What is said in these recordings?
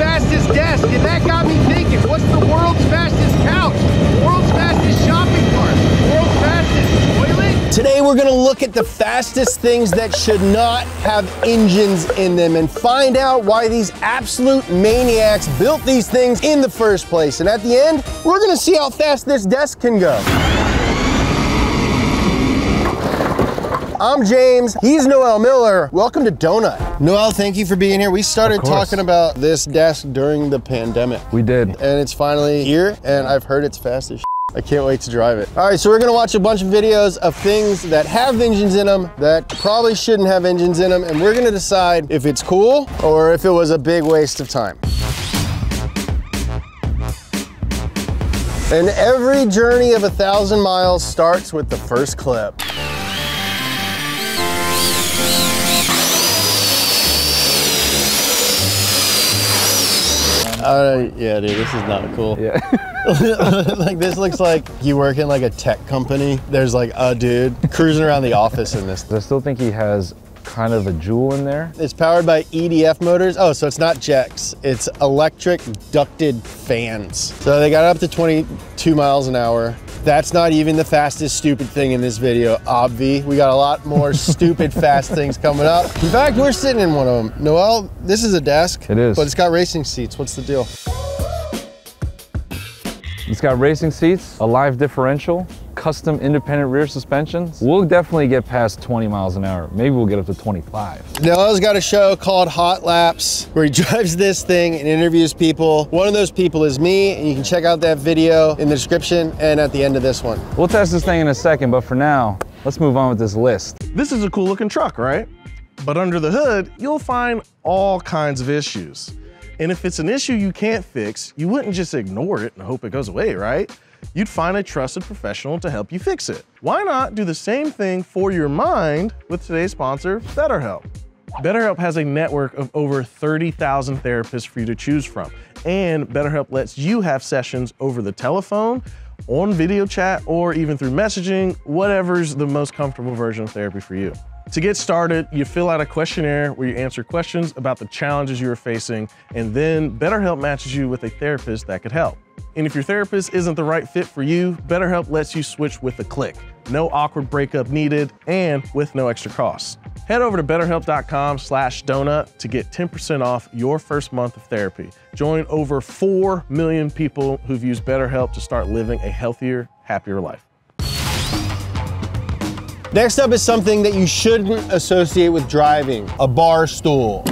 fastest desk, and that got me thinking, what's the world's fastest couch? World's fastest shopping cart? World's fastest toilet? Today we're gonna look at the fastest things that should not have engines in them and find out why these absolute maniacs built these things in the first place. And at the end, we're gonna see how fast this desk can go. I'm James, he's Noel Miller. Welcome to Donut. Noel, thank you for being here. We started talking about this desk during the pandemic. We did. And it's finally here, and I've heard it's fast as I can't wait to drive it. All right, so we're gonna watch a bunch of videos of things that have engines in them that probably shouldn't have engines in them, and we're gonna decide if it's cool or if it was a big waste of time. And every journey of a thousand miles starts with the first clip. Uh, yeah, dude, this is not cool. Yeah. like this looks like you work in like a tech company. There's like a dude cruising around the office in this. I still think he has kind of a jewel in there. It's powered by EDF motors. Oh, so it's not JEX. It's electric ducted fans. So they got up to 22 miles an hour. That's not even the fastest stupid thing in this video, obvi. We got a lot more stupid fast things coming up. In fact, we're sitting in one of them. Noel, this is a desk. It is. But it's got racing seats. What's the deal? It's got racing seats, a live differential, custom independent rear suspensions. We'll definitely get past 20 miles an hour. Maybe we'll get up to 25. Noel's got a show called Hot Laps where he drives this thing and interviews people. One of those people is me, and you can check out that video in the description and at the end of this one. We'll test this thing in a second, but for now, let's move on with this list. This is a cool looking truck, right? But under the hood, you'll find all kinds of issues. And if it's an issue you can't fix, you wouldn't just ignore it and hope it goes away, right? You'd find a trusted professional to help you fix it. Why not do the same thing for your mind with today's sponsor, BetterHelp? BetterHelp has a network of over 30,000 therapists for you to choose from. And BetterHelp lets you have sessions over the telephone, on video chat, or even through messaging, whatever's the most comfortable version of therapy for you. To get started, you fill out a questionnaire where you answer questions about the challenges you are facing, and then BetterHelp matches you with a therapist that could help. And if your therapist isn't the right fit for you, BetterHelp lets you switch with a click. No awkward breakup needed, and with no extra costs. Head over to betterhelp.com slash donut to get 10% off your first month of therapy. Join over 4 million people who've used BetterHelp to start living a healthier, happier life. Next up is something that you shouldn't associate with driving, a bar stool.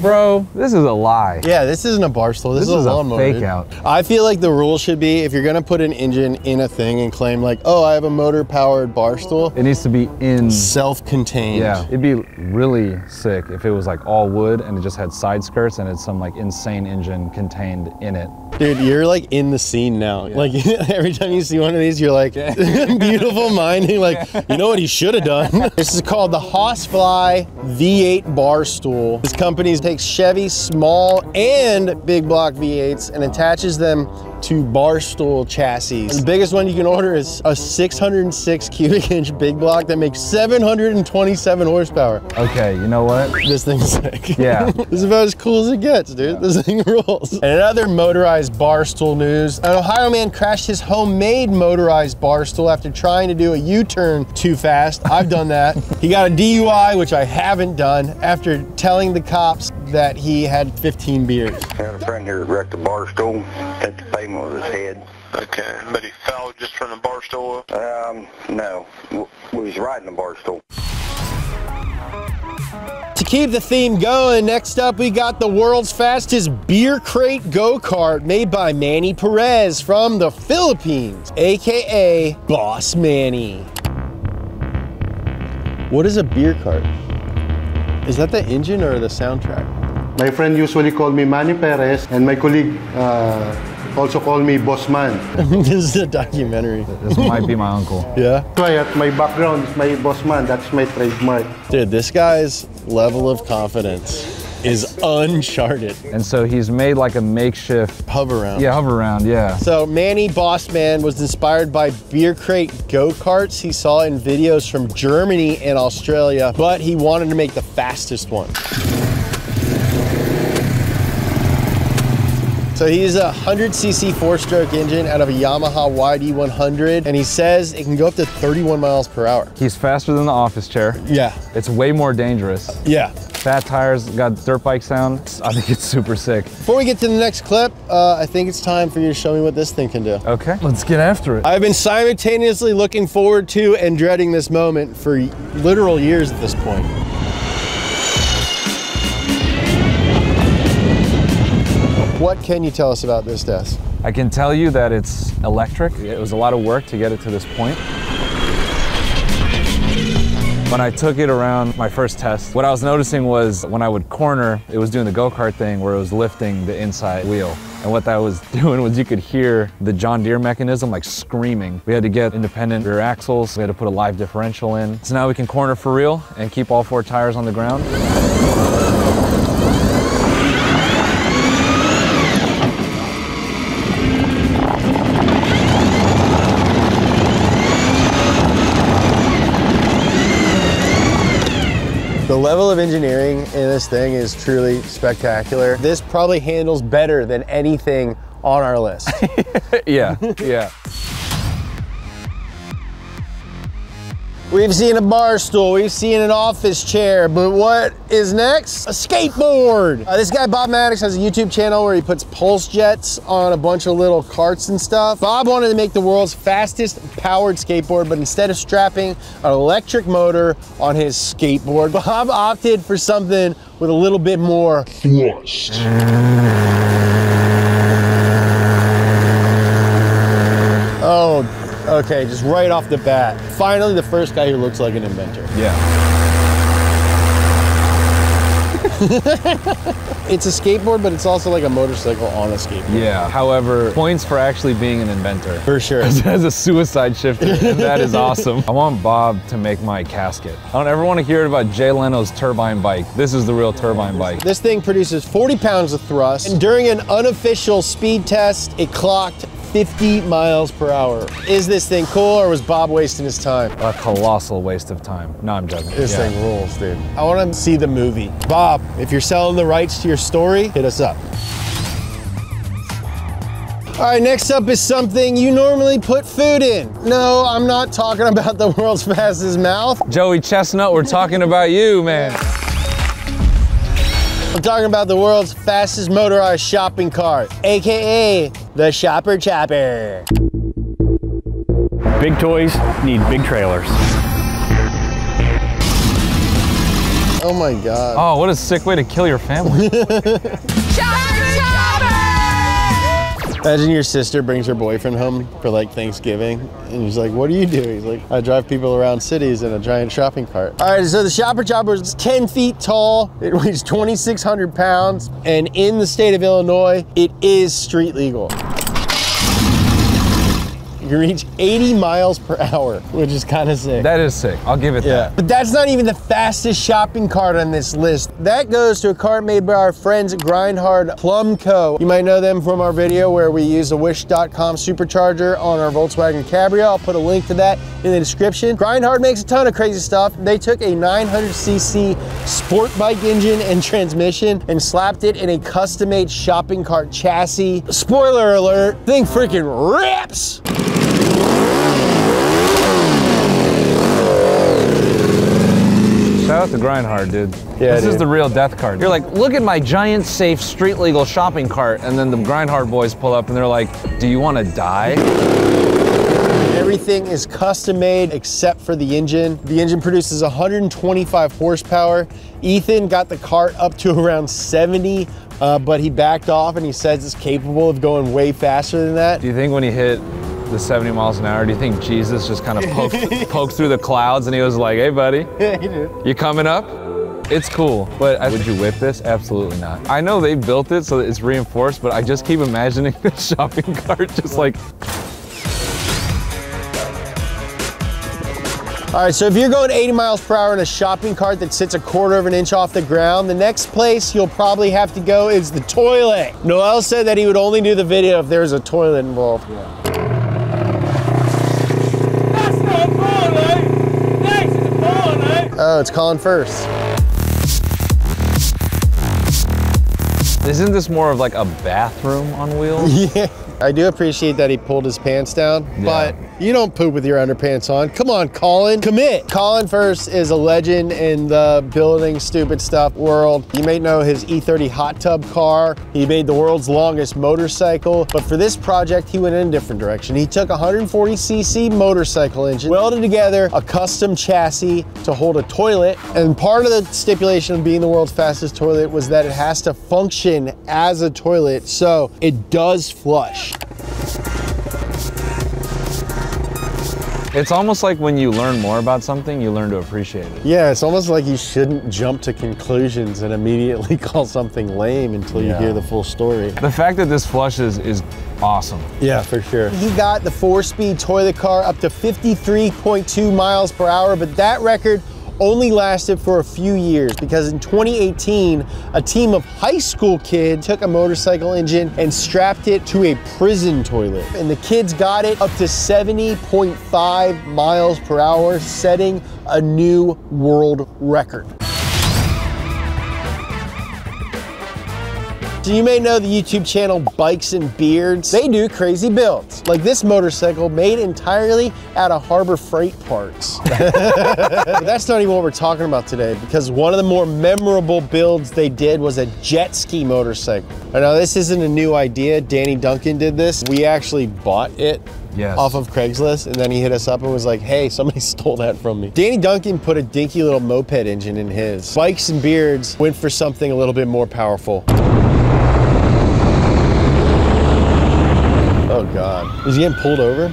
Bro, this is a lie. Yeah, this isn't a bar stool. This, This is, is a lawnmower. fake dude. out. I feel like the rule should be if you're gonna put an engine in a thing and claim like, oh, I have a motor powered bar stool, It needs to be in. self-contained. Yeah, it'd be really sick if it was like all wood and it just had side skirts and it's some like insane engine contained in it. Dude, you're like in the scene now. Like every time you see one of these, you're like, beautiful minding. Like, you know what he should have done? this is called the Hossfly V8 bar stool. This company takes Chevy small and big block V8s and attaches them to Barstool chassis. The biggest one you can order is a 606 cubic inch big block that makes 727 horsepower. Okay, you know what? This thing's sick. Yeah. this is about as cool as it gets, dude. This thing rules. And another motorized Barstool news. An Ohio man crashed his homemade motorized Barstool after trying to do a U-turn too fast. I've done that. he got a DUI, which I haven't done, after telling the cops that he had 15 beers. I had a friend here that wrecked a bar stool, hit the pavement with his head. Okay, but he fell just from the bar stool. Um, no, W- we was riding the bar stool. To keep the theme going, next up we got the world's fastest beer crate go-kart made by Manny Perez from the Philippines, AKA Boss Manny. What is a beer cart? Is that the engine or the soundtrack? My friend usually call me Manny Perez, and my colleague uh, also call me Boss Man. this is a documentary. This might be my uncle. Yeah? Why at my background is my Boss Man. That's my trademark. Dude, this guy's level of confidence is uncharted. And so he's made like a makeshift, Hover around. yeah, hover around, yeah. So Manny Bossman was inspired by beer crate go-karts he saw in videos from Germany and Australia, but he wanted to make the fastest one. So he's a 100cc four-stroke engine out of a Yamaha YD100, and he says it can go up to 31 miles per hour. He's faster than the office chair. Yeah, It's way more dangerous. yeah. Fat tires, got dirt bike sound. I think it's super sick. Before we get to the next clip, uh, I think it's time for you to show me what this thing can do. Okay, let's get after it. I've been simultaneously looking forward to and dreading this moment for literal years at this point. What can you tell us about this desk? I can tell you that it's electric. It was a lot of work to get it to this point. When I took it around my first test, what I was noticing was when I would corner, it was doing the go-kart thing where it was lifting the inside wheel. And what that was doing was you could hear the John Deere mechanism like screaming. We had to get independent rear axles. We had to put a live differential in. So now we can corner for real and keep all four tires on the ground. Level of engineering in this thing is truly spectacular. This probably handles better than anything on our list. yeah, yeah. We've seen a bar stool, we've seen an office chair, but what is next? A skateboard. Uh, this guy, Bob Maddox, has a YouTube channel where he puts pulse jets on a bunch of little carts and stuff. Bob wanted to make the world's fastest powered skateboard, but instead of strapping an electric motor on his skateboard, Bob opted for something with a little bit more thrust. Oh, okay, just right off the bat. Finally, the first guy who looks like an inventor. Yeah. It's a skateboard, but it's also like a motorcycle on a skateboard. Yeah. However, points for actually being an inventor. For sure. as a suicide shifter, and that is awesome. I want Bob to make my casket. I don't ever want to hear about Jay Leno's turbine bike. This is the real turbine bike. This thing produces 40 pounds of thrust, and during an unofficial speed test, it clocked 50 miles per hour. Is this thing cool, or was Bob wasting his time? A colossal waste of time. No, I'm joking. This Yeah. thing rules, dude. I want to see the movie. Bob, if you're selling the rights to your story, hit us up. All right, next up is something you normally put food in. No, I'm not talking about the world's fastest mouth. Joey Chestnut, we're talking about you, man. I'm talking about the world's fastest motorized shopping cart, AKA the Shopper Chopper. Big toys need big trailers. Oh my God. Oh, what a sick way to kill your family. Imagine your sister brings her boyfriend home for like Thanksgiving, and he's like, "What do you do?" He's like, "I drive people around cities in a giant shopping cart." All right, so the Shopper Chopper is 10 feet tall. It weighs 2,600 pounds, and in the state of Illinois, it is street legal. Can reach 80 miles per hour, which is kind of sick. that is sick. I'll give it Yeah, that. but that's not even the fastest shopping cart on this list. That goes to a cart made by our friends at Grindhard Plum Co. You might know them from our video where we use a Wish.com supercharger on our Volkswagen Cabrio. I'll put a link to that in the description. Grindhard makes a ton of crazy stuff. They took a 900cc sport bike engine and transmission and slapped it in a custom-made shopping cart chassis. Spoiler alert, thing freaking rips! Shout out to Grindhard, dude. Yeah, this is the real death card. You're like, look at my giant, safe, street legal shopping cart, and then the Grindhard boys pull up and they're like, do you want to die? Everything is custom made except for the engine. The engine produces 125 horsepower. Ethan got the cart up to around 70, uh, but he backed off and he says it's capable of going way faster than that. Do you think when he hit the 70 miles an hour, do you think Jesus just kind of poked, poked through the clouds and he was like, hey, buddy, you coming up? It's cool, but I- would you whip this? Absolutely not. I know they built it so that it's reinforced, but I just keep imagining the shopping cart just like All right, so if you're going 80 miles per hour in a shopping cart that sits a quarter of an inch off the ground, the next place you'll probably have to go is the toilet. Noel said that he would only do the video if there was a toilet involved. Oh, it's Colin Furze. Isn't this more of like a bathroom on wheels? Yeah. I do appreciate that he pulled his pants down, but you don't poop with your underpants on. Come on, Colin, commit. Colin Furze is a legend in the building stupid stuff world. You may know his E30 hot tub car. He made the world's longest motorcycle, but for this project, he went in a different direction. He took a 140cc motorcycle engine, welded together a custom chassis to hold a toilet, and part of the stipulation of being the world's fastest toilet was that it has to function as a toilet, so it does flush. It's almost like when you learn more about something, you learn to appreciate it. Yeah, it's almost like you shouldn't jump to conclusions and immediately call something lame until you hear the full story. The fact that this flushes is awesome. Yeah, for sure. He got the four-speed toilet car up to 53.2 miles per hour, but that record only lasted for a few years because in 2018, a team of high school kids took a motorcycle engine and strapped it to a prison toilet. And the kids got it up to 70.5 miles per hour, setting a new world record. So you may know the YouTube channel Bikes and Beards. They do crazy builds, like this motorcycle made entirely out of Harbor Freight parts. But that's not even what we're talking about today because one of the more memorable builds they did was a jet ski motorcycle. I know this isn't a new idea. Danny Duncan did this. We actually bought it Yes. off of Craigslist and then he hit us up and was like, hey, somebody stole that from me. Danny Duncan put a dinky little moped engine in his. Bikes and Beards went for something a little bit more powerful. Oh God. Is he getting pulled over?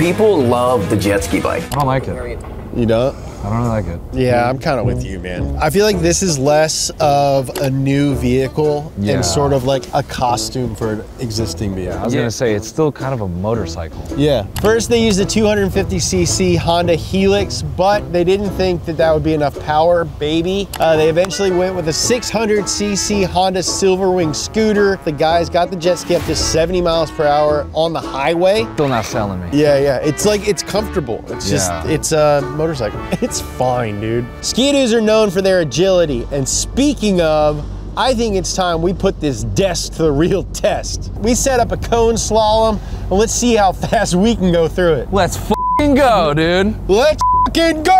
People love the jet ski bike. I don't like it. You don't? I don't like it. Yeah, I'm kind of with you, man. I feel like this is less of a new vehicle Yeah. and sort of like a costume for an existing vehicle. I was gonna say it's still kind of a motorcycle. Yeah. First, they used a 250cc Honda Helix, but they didn't think that that would be enough power, baby. Uh, they eventually went with a 600cc Honda Silverwing scooter. The guys got the jet ski up to 70 miles per hour on the highway. Still not selling me. Yeah, yeah. It's like it's comfortable. It's just it's a motorcycle. It's fine, dude. Ski-Doos are known for their agility. And speaking of, I think it's time we put this desk to the real test. We set up a cone slalom, and let's see how fast we can go through it. Let's fing go, dude. Let's fucking go!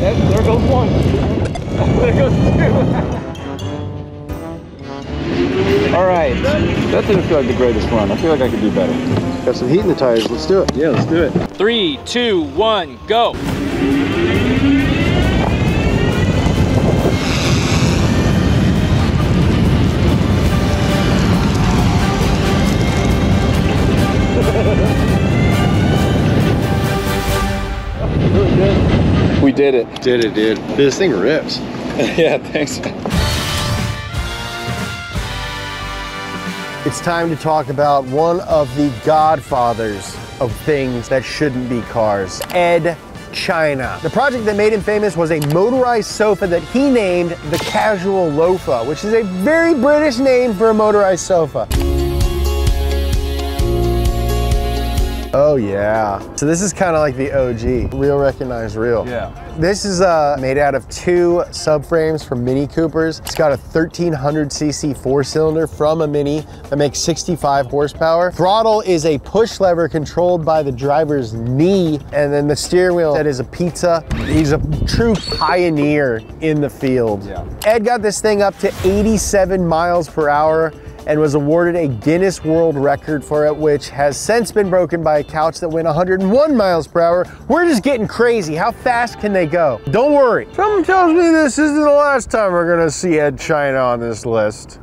There goes one. there goes two. All right. That didn't feel like the greatest run. I feel like I could do better. Got some heat in the tires. Let's do it. Yeah, let's do it. Three, two, one, go. We did it. Did it, dude. This thing rips. yeah, thanks. It's time to talk about one of the godfathers of things that shouldn't be cars, Ed China. The project that made him famous was a motorized sofa that he named the Casual Lofa, which is a very British name for a motorized sofa. Oh yeah. So this is kind of like the OG, real recognize real. Yeah. This is uh, made out of two subframes from Mini Coopers. It's got a 1300cc four cylinder from a Mini that makes 65 horsepower. Throttle is a push lever controlled by the driver's knee. And then the steering wheel that is a pizza. He's a true pioneer in the field. Yeah. Ed got this thing up to 87 miles per hour and was awarded a Guinness World Record for it, which has since been broken by a couch that went 101 miles per hour. We're just getting crazy. How fast can they go? Don't worry. Someone tells me this isn't the last time we're gonna see Ed China on this list.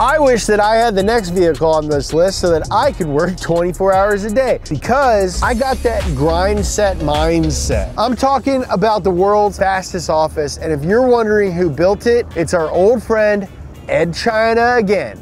I wish that I had the next vehicle on this list so that I could work 24 hours a day because I got that grind set mindset. I'm talking about the world's fastest office, and if you're wondering who built it, it's our old friend Ed China again.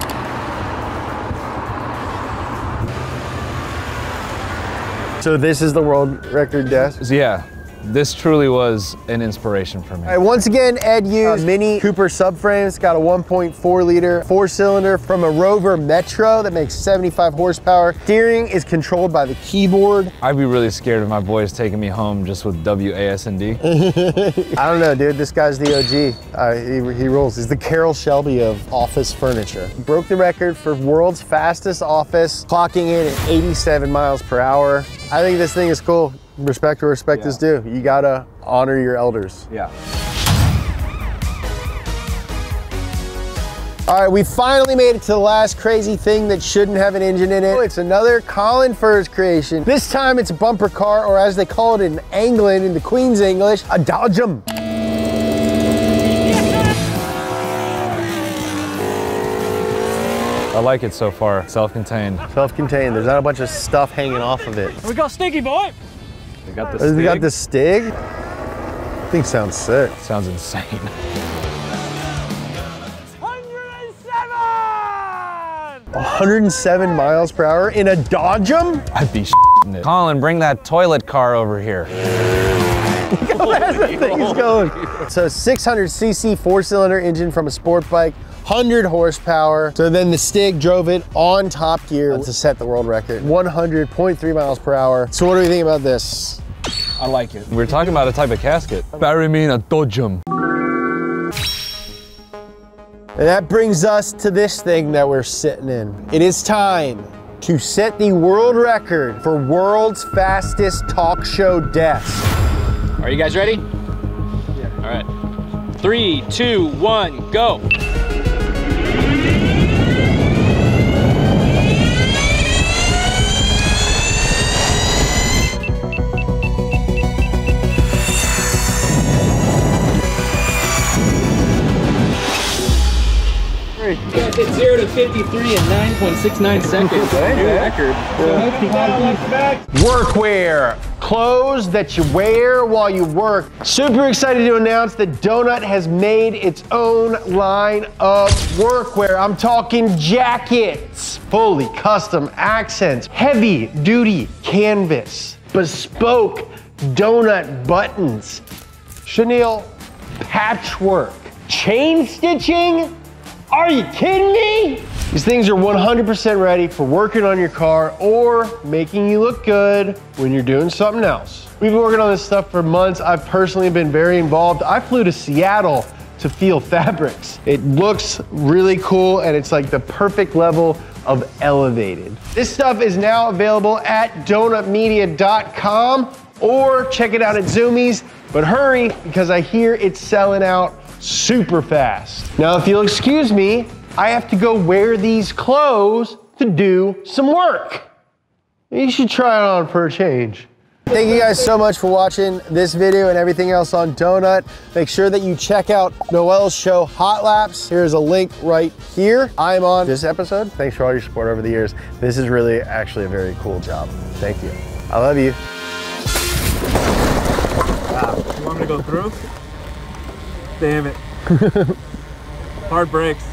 So this is the world record desk. Yeah, This truly was an inspiration for me. All right, once again, Ed used a Mini Cooper subframe. It's got a 1.4 liter four cylinder from a Rover Metro that makes 75 horsepower. Steering is controlled by the keyboard. I'd be really scared of my boys taking me home just with WASD. I don't know, dude. This guy's the OG. Uh, he, he rules. He's the Carroll Shelby of office furniture. Broke the record for world's fastest office, clocking in at 87 miles per hour. I think this thing is cool. Respect where respect is due. You gotta honor your elders. Yeah. All right, we finally made it to the last crazy thing that shouldn't have an engine in it. It's another Colin Furze creation. This time it's a bumper car, or as they call it in England, in the Queen's English, a Dodgem. I like it so far. Self-contained. Self-contained. There's not a bunch of stuff hanging off of it. We got Stinky Boy. We got the We got Stig. the Stig. Thing sounds sick. Sounds insane. 107 miles per hour in a Dodgem? I'd be it. Colin, bring that toilet car over here. Thing's going. So 600cc four-cylinder engine from a sport bike, 100 horsepower. So then the Stig drove it on top gear to set the world record. 100.3 miles per hour. So what do we think about this? I like it. We're talking about a type of casket. Bury me in a Dodgem. And that brings us to this thing that we're sitting in. It is time to set the world record for world's fastest talk show desk. Are you guys ready? Yeah. All right. Three, two, one, go. You guys hit zero to 53 in 9.69 seconds. New record. Workwear, clothes that you wear while you work. Super excited to announce that Donut has made its own line of workwear. I'm talking jackets, fully custom accents, heavy duty canvas, bespoke donut buttons, chenille patchwork, chain stitching. Are you kidding me? These things are 100% ready for working on your car or making you look good when you're doing something else. We've been working on this stuff for months. I've personally been very involved. I flew to Seattle to feel fabrics. It looks really cool and it's like the perfect level of elevated. This stuff is now available at donutmedia.com or check it out at Zoomies, but hurry because I hear it's selling out super fast. Now, if you'll excuse me, I have to go wear these clothes to do some work. You should try it on for a change. Thank you guys so much for watching this video and everything else on Donut. Make sure that you check out Noel's show Hot Laps. Here's a link right here. I'm on this episode. Thanks for all your support over the years. This is really actually a very cool job. Thank you. I love you. You want me to go through? Damn it. Hard brakes.